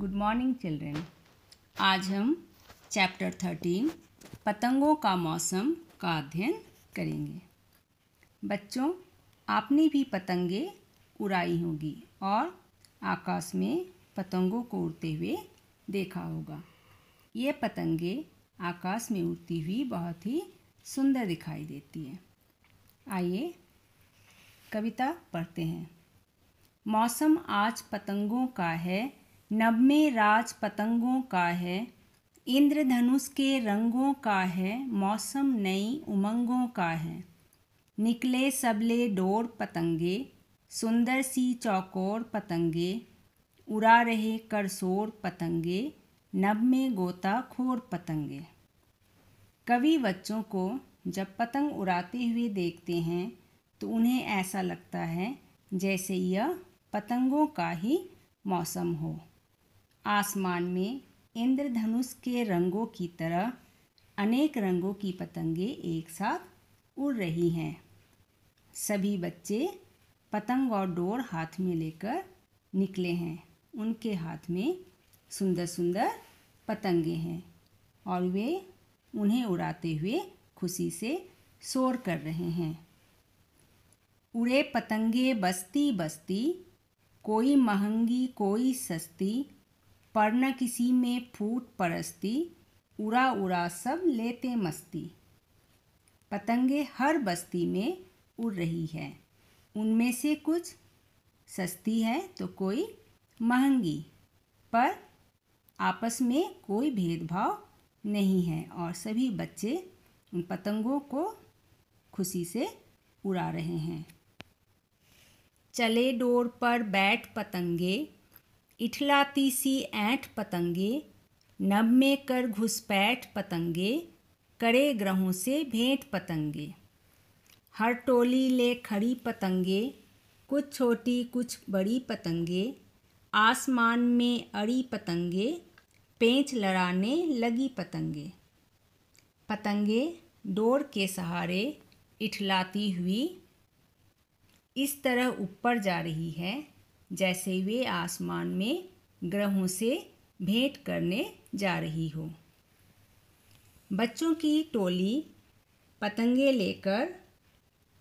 Good morning children आज हम chapter thirteen पतंगों का मौसम का अध्ययन करेंगे। बच्चों, आपने भी पतंगे उड़ाई होगी और आकाश में पतंगों को उड़ते हुए देखा होगा। ये पतंगे आकाश में उड़ती हुई बहुत ही सुंदर दिखाई देती है। आइए कविता पढ़ते हैं। मौसम आज पतंगों का है नभ में राज पतंगों का है, इंद्रधनुष के रंगों का है, मौसम नई उमंगों का है। निकले सबले डोर पतंगे, सुंदर सी चौकोर पतंगे, उड़ा रहे करसोर पतंगे नभ में गोता खोर पतंगे। कवि बच्चों को जब पतंग उड़ाते हुए देखते हैं तो उन्हें ऐसा लगता है जैसे यह पतंगों का ही मौसम हो। आसमान में इंद्रधनुष के रंगों की तरह अनेक रंगों की पतंगे एक साथ उड़ रही हैं। सभी बच्चे पतंग और डोर हाथ में लेकर निकले हैं। उनके हाथ में सुंदर सुंदर पतंगे हैं और वे उन्हें उड़ाते हुए खुशी से शोर कर रहे हैं। उड़े पतंगे बस्ती बस्ती कोई महँगी, कोई सस्ती पर न किसी में फूट परस्ती, उड़ा उड़ा सब लेते मस्ती। पतंगे हर बस्ती में उड़ रही है। उनमें से कुछ सस्ती है तो कोई महँगी, पर आपस में कोई भेदभाव नहीं है और सभी बच्चे उन पतंगों को खुशी से उड़ा रहे हैं। चले डोर पर बैठ पतंगे इठलाती सी ऐंठ पतंगे नब में कर घुसपैठ पतंगे, करे ग्रहों से भेंट पतंगे। हर टोली ले खड़ी पतंगे, कुछ छोटी कुछ बड़ी पतंगे, आसमान में अड़ी पतंगे, पेंच लड़ाने लगी पतंगे। पतंगे डोर के सहारे इठलाती हुई इस तरह ऊपर जा रही है। जैसे वे आसमान में ग्रहों से भेंट करने जा रही हो। बच्चों की टोली पतंगे लेकर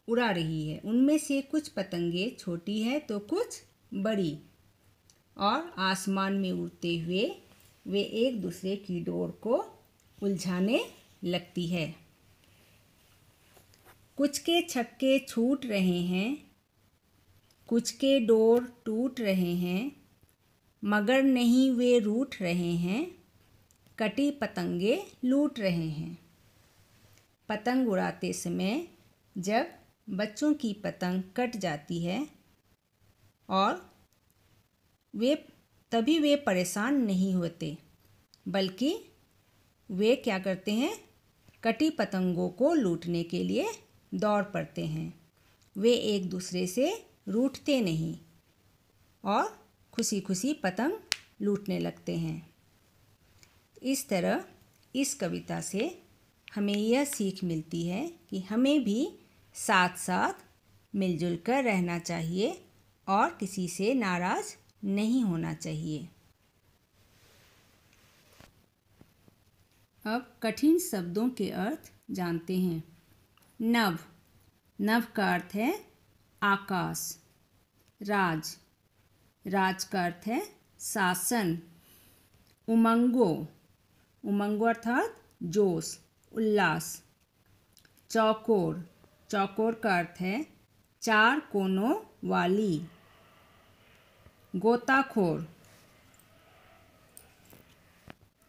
उड़ा रही है। उनमें से कुछ पतंगे छोटी है तो कुछ बड़ी। और आसमान में उड़ते हुए वे एक दूसरे की डोर को उलझाने लगती है। कुछ के छक्के छूट रहे हैं कुछ के डोर टूट रहे हैं, मगर नहीं वे रूठ रहे हैं। कटी पतंगे लूट रहे हैं। पतंग उड़ाते समय जब बच्चों की पतंग कट जाती है और वे, तभी वे परेशान नहीं होते, बल्कि वे क्या करते हैं? कटी पतंगों को लूटने के लिए दौड़ पड़ते हैं। वे एक दूसरे से रूठते नहीं और खुशी खुशी पतंग लूटने लगते हैं। इस तरह इस कविता से हमें यह सीख मिलती है कि हमें भी साथ साथ मिलजुल कर रहना चाहिए और किसी से नाराज़ नहीं होना चाहिए। अब कठिन शब्दों के अर्थ जानते हैं। नव। नव का अर्थ है आकाश। राज। राज का अर्थ है शासन। उमंगो। उमंगो अर्थात जोश, उल्लास। चौकोर। चौकोर का अर्थ है चार कोनों वाली। गोताखोर।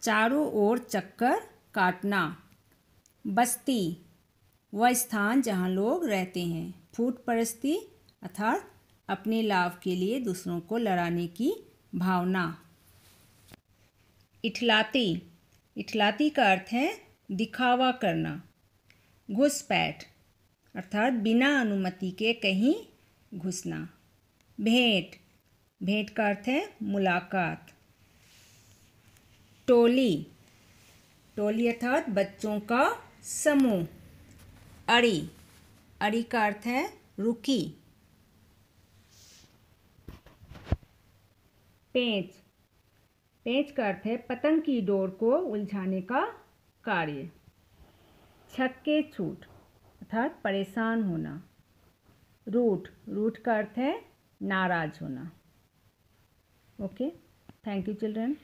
चारों ओर चक्कर काटना। बस्ती। वह स्थान जहाँ लोग रहते हैं। फूट परस्ती अर्थात अपने लाभ के लिए दूसरों को लड़ाने की भावना। इठलाती। इठलाती का अर्थ है दिखावा करना। घुसपैठ। अर्थात बिना अनुमति के कहीं घुसना। भेंट। भेंट का अर्थ है मुलाकात। टोली। टोली अर्थात बच्चों का समूह। अड़ी। अड़ी का अर्थ है रुकी। पेंच। पेंच का अर्थ है पतंग की डोर को उलझाने का कार्य। छक्के छूट, अर्थात परेशान होना। रूट रूट का अर्थ है नाराज़ होना। Okay, thank you children.